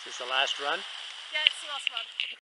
Is this the last run? Yeah, it's the last one.